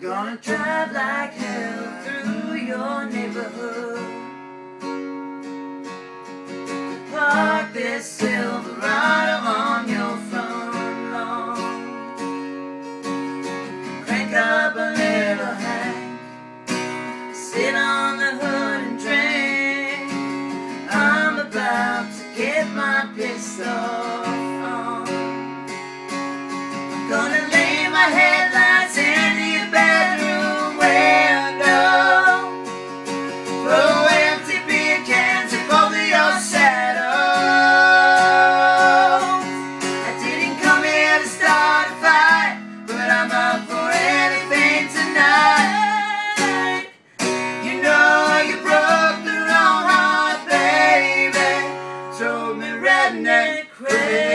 Gonna drive like hell through your neighborhood. Park this Silverado on your front lawn. Crank up a little Hank. Sit on the hood and drink. I'm about to get my piss Drove crazy.